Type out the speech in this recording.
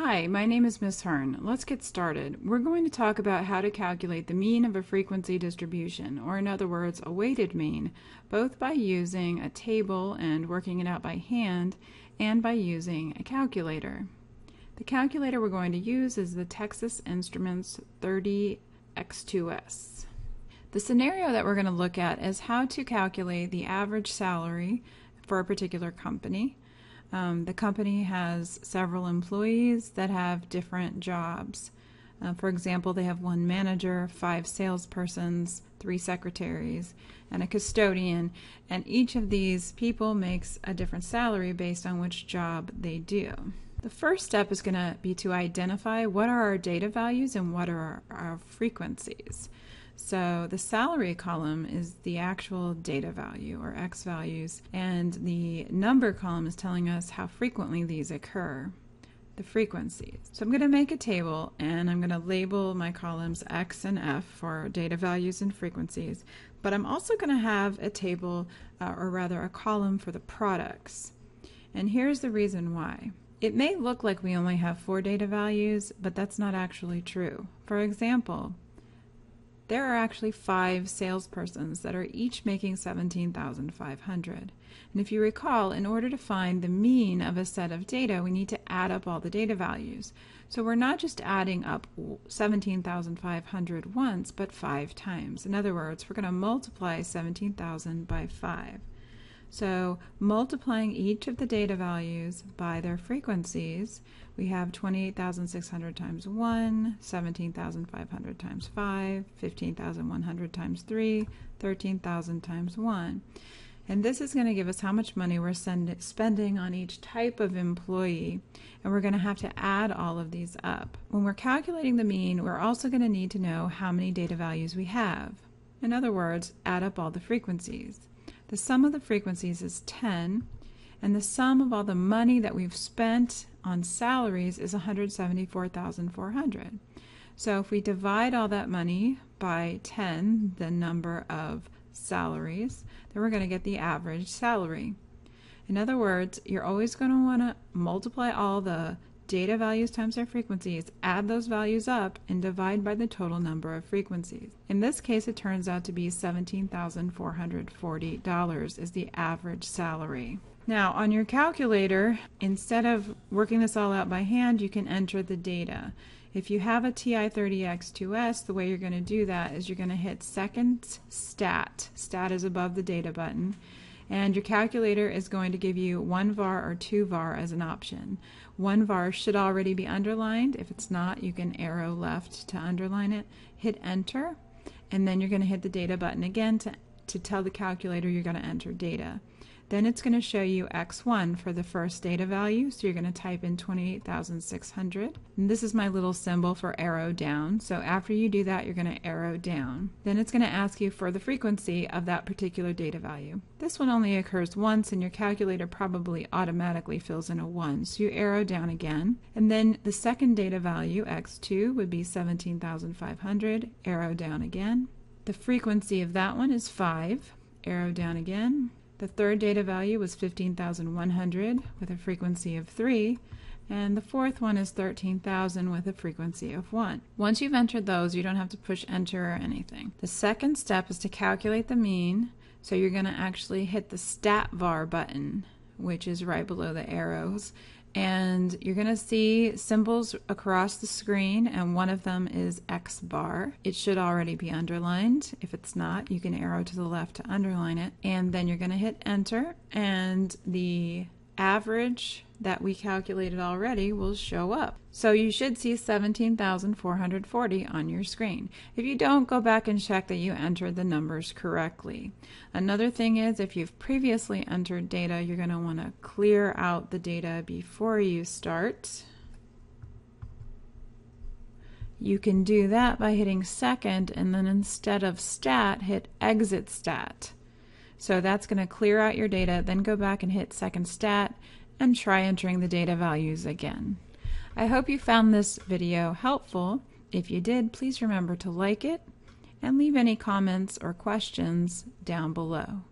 Hi, my name is Miss Hearn. Let's get started. We're going to talk about how to calculate the mean of a frequency distribution, or in other words, a weighted mean, both by using a table and working it out by hand, and by using a calculator. The calculator we're going to use is the Texas Instruments 30X2S. The scenario that we're going to look at is how to calculate the average salary for a particular company. Um, the company has several employees that have different jobs. Uh, for example, they have one manager, five salespersons, three secretaries, and a custodian, and each of these people makes a different salary based on which job they do. The first step is going to be to identify what are our data values and what are our, our frequencies. So the salary column is the actual data value or X values, and the number column is telling us how frequently these occur, the frequencies. So I'm going to make a table and I'm going to label my columns X and F for data values and frequencies, but I'm also going to have a table, uh, or rather a column for the products. And here's the reason why. It may look like we only have four data values, but that's not actually true. For example, there are actually five salespersons that are each making 17,500. And if you recall, in order to find the mean of a set of data, we need to add up all the data values. So we're not just adding up 17,500 once, but five times. In other words, we're going to multiply 17,000 by 5. So multiplying each of the data values by their frequencies, we have 28,600 times 1, 17,500 times 5, 15,100 times 3, 13,000 times 1. And this is going to give us how much money we're send, spending on each type of employee. And we're going to have to add all of these up. When we're calculating the mean, we're also going to need to know how many data values we have. In other words, add up all the frequencies. The sum of the frequencies is 10, and the sum of all the money that we've spent on salaries is 174,400. So if we divide all that money by 10, the number of salaries, then we're going to get the average salary. In other words, you're always going to want to multiply all the data values times their frequencies, add those values up, and divide by the total number of frequencies. In this case, it turns out to be $17,440 is the average salary. Now, on your calculator, instead of working this all out by hand, you can enter the data. If you have a TI-30X2S, the way you're going to do that is you're going to hit second stat. Stat is above the data button and your calculator is going to give you one var or two var as an option. One var should already be underlined. If it's not, you can arrow left to underline it, hit enter, and then you're going to hit the data button again to, to tell the calculator you're going to enter data. Then it's going to show you X1 for the first data value. So you're going to type in 28,600. And this is my little symbol for arrow down. So after you do that, you're going to arrow down. Then it's going to ask you for the frequency of that particular data value. This one only occurs once and your calculator probably automatically fills in a 1. So you arrow down again. And then the second data value, X2, would be 17,500. Arrow down again. The frequency of that one is 5. Arrow down again. The third data value was 15,100 with a frequency of 3, and the fourth one is 13,000 with a frequency of 1. Once you've entered those, you don't have to push enter or anything. The second step is to calculate the mean, so you're going to actually hit the stat var button, which is right below the arrows, and you're going to see symbols across the screen and one of them is X bar. It should already be underlined. If it's not, you can arrow to the left to underline it and then you're going to hit enter and the average that we calculated already will show up. So you should see 17,440 on your screen. If you don't, go back and check that you entered the numbers correctly. Another thing is if you've previously entered data, you're going to want to clear out the data before you start. You can do that by hitting second and then instead of stat, hit exit stat. So that's going to clear out your data, then go back and hit second stat and try entering the data values again. I hope you found this video helpful. If you did, please remember to like it and leave any comments or questions down below.